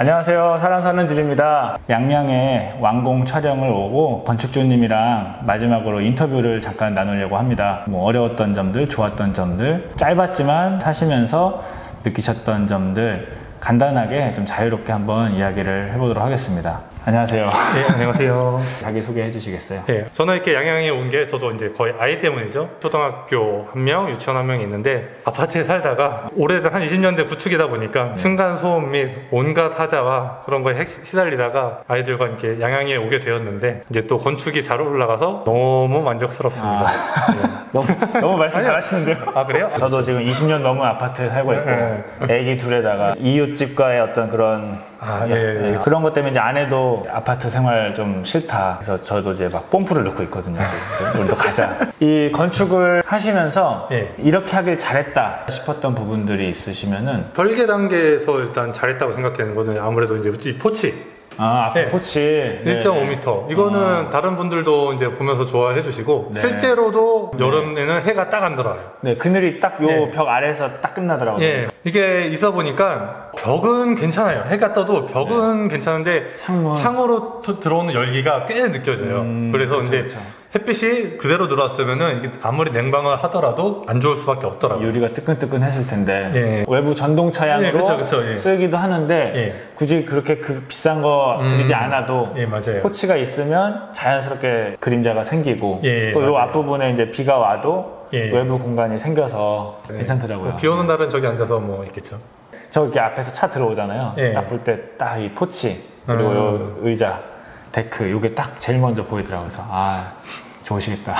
안녕하세요. 사람 사는 집입니다. 양양에 완공 촬영을 오고 건축주님이랑 마지막으로 인터뷰를 잠깐 나누려고 합니다. 뭐 어려웠던 점들, 좋았던 점들, 짧았지만 사시면서 느끼셨던 점들 간단하게 좀 자유롭게 한번 이야기를 해보도록 하겠습니다. 안녕하세요. 네, 안녕하세요. 자기 소개해 주시겠어요? 네, 저는 이렇게 양양에 온 게 저도 이제 거의 아이 때문이죠. 초등학교 한 명, 유치원 한 명이 있는데 아파트에 살다가 오래된 한 20년대 구축이다 보니까 층간 소음 및 온갖 하자와 그런 거에 핵- 시달리다가 아이들과 이렇게 양양에 오게 되었는데 이제 또 건축이 잘 올라가서 너무 만족스럽습니다. 너무, 너무 말씀 잘하시는데요? 아, 그래요? 저도 지금 20년 넘은 아파트에 살고 있고 네. 애기 둘에다가 이웃집과의 어떤 그런 아, 예, 예. 예, 그런 것 때문에 이제 아내도 아파트 생활 좀 싫다. 그래서 저도 이제 막 뽐뿌를 넣고 있거든요. 우리도 가자. 이 건축을 하시면서 예. 이렇게 하길 잘했다 싶었던 부분들이 있으시면은 설계 단계에서 일단 잘했다고 생각하는 거는 아무래도 이제 이 포치 아 앞에 네. 포치 네. 1.5m. 이거는 다른 분들도 이제 보면서 좋아해 주시고 네. 실제로도 여름에는 해가 딱 안 들어와요. 네 그늘이 딱요 네. 벽 아래에서 딱 끝나더라고요. 예, 이게 있어 보니까 벽은 괜찮아요. 해가 떠도 벽은 괜찮은데 네. 창문. 창으로 트- 들어오는 열기가 꽤 느껴져요. 음, 그래서 그쵸, 이제 그쵸. 햇빛이 그대로 들어왔으면은 이게 아무리 냉방을 하더라도 안 좋을 수밖에 없더라고요. 유리가 뜨끈뜨끈했을 텐데 예. 외부 전동 차양으로 예, 그쵸, 그쵸, 예. 쓰기도 하는데 예. 굳이 그렇게 그 비싼 거 들이지 음. 않아도 예, 맞아요. 포치가 있으면 자연스럽게 그림자가 생기고 예, 또요 맞아요. 앞부분에 이제 비가 와도 예. 외부 공간이 생겨서 괜찮더라고요. 비 오는 날은 저기 앉아서 뭐 있겠죠. 저기 앞에서 차 들어오잖아요. 예. 딱볼 때 딱 이 포치 그리고 음. 요 의자 데크 요게 딱 제일 먼저 보이더라고요. 그래서 아 좋으시겠다.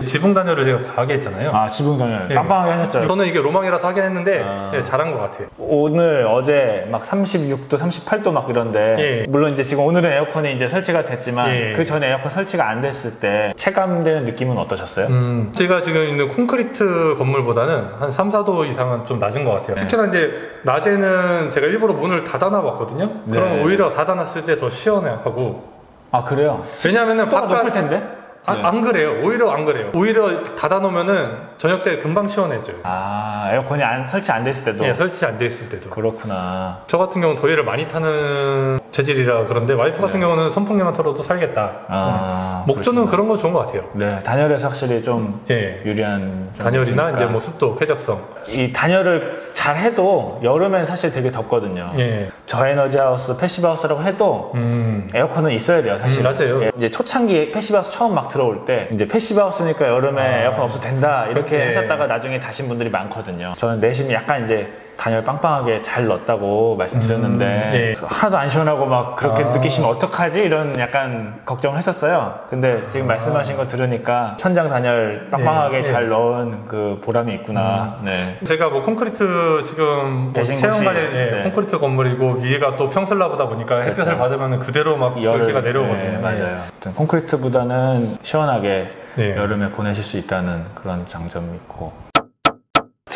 예, 지붕 단열을 제가 과하게 했잖아요. 아 지붕관을 예. 깜빡하게 하셨죠. 저는 이게 로망이라서 하긴 했는데 아. 예, 잘한 것 같아요. 오늘 어제 막 36도, 38도 막 이런데 예. 물론 이제 지금 오늘은 에어컨이 이제 설치가 됐지만 예. 그 전에 에어컨 설치가 안 됐을 때 체감되는 느낌은 어떠셨어요? 음, 제가 지금 있는 콘크리트 건물보다는 한 3, 4도 이상은 좀 낮은 것 같아요. 특히나 이제 낮에는 제가 일부러 문을 닫아놔 봤거든요. 그럼 네. 오히려 닫아놨을 때 더 시원해하고 아 그래요? 왜냐면은 바깥 높을 텐데? 아, 안 그래요. 오히려 안 그래요. 오히려 닫아놓으면은 저녁 때 금방 시원해져요. 아 에어컨이 안, 설치 안 됐을 때도 예, 설치 안 돼 있을 때도. 그렇구나. 저 같은 경우는 더위를 많이 타는 체질이라 그런데 와이프 같은 경우는 선풍기만 틀어도 살겠다. 네. 아, 목조는 그런 거 좋은 것 같아요. 네 단열에서 확실히 좀 예. 유리한 단열이나 있으니까. 이제 뭐 습도, 쾌적성. 이 단열을 잘 해도 여름엔 사실 되게 덥거든요. 예. 저에너지 하우스, 패시브 하우스라고 해도 음. 에어컨은 있어야 돼요, 사실. 음, 맞아요. 예, 이제 초창기 패시브 하우스 처음 막 들어올 때 이제 패시브 하우스니까 여름에 에어컨 없어도 된다 이렇게 네. 하셨다가 나중에 다신 분들이 많거든요. 저는 내심이 약간 이제 단열 빵빵하게 잘 넣었다고 말씀드렸는데 네. 하나도 안 시원하고 막 그렇게 아. 느끼시면 어떡하지 이런 약간 걱정을 했었어요. 근데 지금 말씀하신 거 들으니까 천장 단열 빵빵하게 네. 잘 넣은 그 보람이 있구나. 네. 제가 뭐 콘크리트 지금 뭐 계신 체험관에 예, 네. 콘크리트 건물이고 위에가 또 평슬라보다 보니까 햇볕을 그렇죠. 받으면 그대로 막 열기가 내려오거든요. 네, 맞아요. 아무튼 콘크리트보다는 시원하게 네. 여름에 보내실 수 있다는 그런 장점이 있고.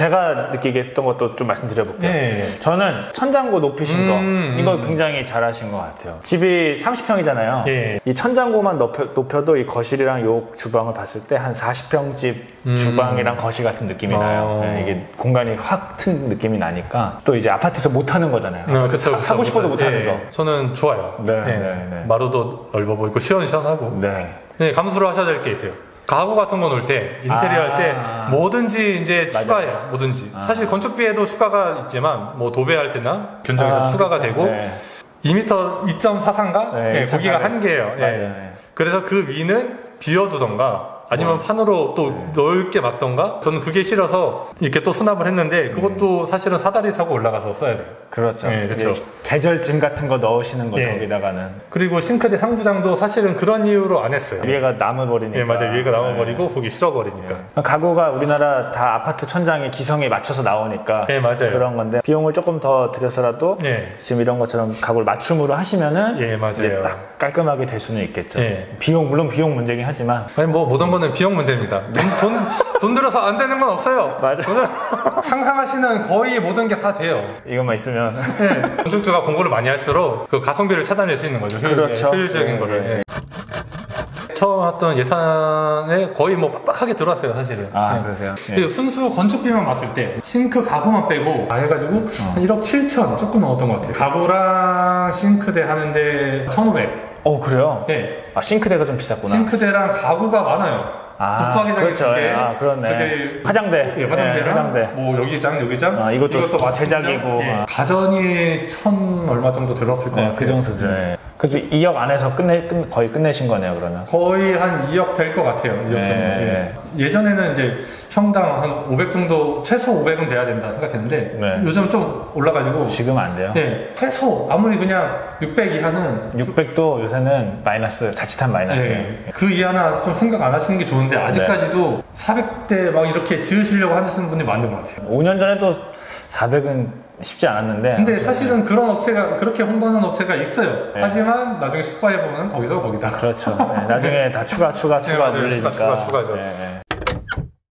제가 느끼게 했던 것도 좀 말씀드려볼게요. 네. 저는 천장고 높이신 음, 거, 이거 음. 굉장히 잘하신 것 같아요. 집이 30평이잖아요. 예. 이 천장고만 높여, 높여 도 이 거실이랑 요 주방을 봤을 때 한 40평 집 음. 주방이랑 거실 같은 느낌이 나요. 어. 네, 이게 공간이 확 튼 느낌이 나니까 또 이제 아파트에서 못 하는 거잖아요. 아, 그쵸, 그쵸. 하고 싶어도 못 하는 예, 거. 저는 좋아요. 네, 예. 네, 네. 마루도 넓어 보이고 시원시원하고. 네. 네, 감수를 하셔야 될 게 있어요. 가구 같은 거 놓을 때, 인테리어 아. 할 때, 뭐든지 이제. 추가해요. 뭐든지. 사실 건축비에도 추가가 있지만, 뭐 도배할 때나 견적에도 아, 추가가 그쵸. 되고, 네. 2m 2.43인가? 네, 예, 거기가 2.4. 한계예요. 예. 네. 그래서 그 위는 비워두던가, 아니면 판으로 또 네. 넓게 막던가, 저는 그게 싫어서 이렇게 또 수납을 했는데, 그것도 음. 사실은 사다리 타고 올라가서 써야 돼요. 그렇죠. 네, 그렇죠. 이제 계절짐 같은 거 넣으시는 거죠, 예. 여기다가는. 그리고 싱크대 상부장도 사실은 그런 이유로 안 했어요. 위에가 남아버리니까. 예, 맞아요. 위에가 네. 남아버리고, 거기 실어버리니까. 가구가 우리나라 다 아파트 천장에 기성에 맞춰서 나오니까 네, 맞아요. 그런 건데 비용을 조금 더 들여서라도 예. 지금 이런 것처럼 가구를 맞춤으로 하시면은 예, 맞아요. 이제 딱 깔끔하게 될 수는 있겠죠. 예. 비용 물론 비용 문제긴 하지만 아니 뭐 모든 거는 비용 문제입니다. 돈, 돈, 돈 들어서 안 되는 건 없어요. 맞아. 저는 상상하시는 거의 모든 게 다 돼요. 이것만 있으면 네. 건축주가 공부를 많이 할수록 그 가성비를 찾아낼 수 있는 거죠. 효율, 그렇죠. 효율적인 예, 거를. 예. 예. 처음 했던 예산에 거의 뭐 빡빡하게 들어왔어요, 사실은. 아 예. 그러세요. 예. 순수 건축비만 봤을 때 싱크 가구만 빼고 다 해가지고 어. 한 1억 7천 조금 넘었던 것 같아요. 가구랑 싱크대 하는데 1,500. 어 그래요? 예. 아 싱크대가 좀 비쌌구나. 싱크대랑 가구가 많아요. 아, 붙박이장이 그렇죠. 두 개, 아, 그렇네. 저기 화장대. 예, 화장대랑 예, 화장대. 뭐 여기 장 여기 장 아, 이것도 맞춤장. 제작이고. 예. 아. 가전이 천 얼마 정도 들었을 것 네, 같아요. 그 정도죠. 예. 그래도 2억 안에서 끝내 끝- 거의 끝내신 거네요, 그러면. 거의 한 2억 될 것 같아요. 2억 네. 정도. 예. 전에는 이제 평당 한 500 정도 최소 500은 돼야 된다 생각했는데 네. 요즘 좀 올라가지고 지금 안 돼요. 네, 최소 아무리 그냥 600 이하는 600도 요새는 마이너스, 자칫한 마이너스예요. 네. 그 이하나 좀 생각 안 하시는 게 좋은데 아직까지도 400대 막 이렇게 지으시려고 하시는 분이 많은 것 같아요. 5년 전에도 400은 쉽지 않았는데. 근데 사실은 그런 업체가 그렇게 홍보하는 업체가 있어요. 네. 하지만 나중에 수거해 보면 거기서 거기다. 그렇죠. 네, 나중에 다 추가, 추가, 추가 맞아요. 눌리니까. 추가, 추가, 추가죠. 네, 네.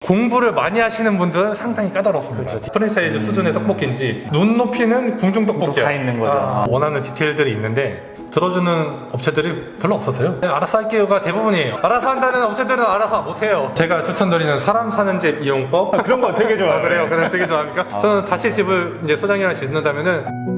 공부를 많이 하시는 분들은 상당히 까다롭습니다. 그렇죠. 프랜차이즈 수준의 떡볶이인지 눈 높이는 궁중 떡볶이야. 다 있는 거죠. 아, 원하는 디테일들이 있는데 들어주는 업체들이 별로 없었어요. 네, 알아서 할게요가 대부분이에요. 알아서 한다는 업체들은 알아서 못해요. 제가 추천드리는 사람 사는 집 이용법. 그런 거 되게 좋아요. 아, 그래요? 그래 되게 좋아합니까? 저는 다시 집을 이제 소장이랑 짓는다면은